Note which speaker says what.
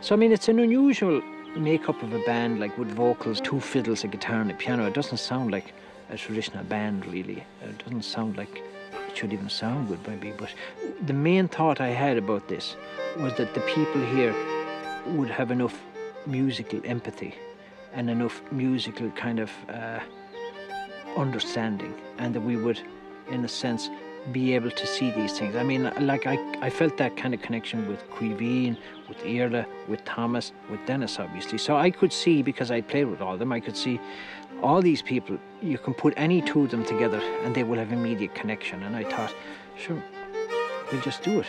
Speaker 1: So, I mean, it's an unusual makeup of a band, like with vocals, two fiddles, a guitar, and a piano. It doesn't sound like a traditional band, really. It doesn't sound like it should even sound good, maybe. But the main thought I had about this was that the people here would have enough musical empathy and enough musical kind of uh, understanding, and that we would, in a sense, be able to see these things. I mean, like I, I felt that kind of connection with Caoimhín, with Iarla, with Thomas, with Dennis, obviously. So I could see, because I played with all of them, I could see all these people, you can put any two of them together and they will have immediate connection. And I thought, sure, we'll just do it.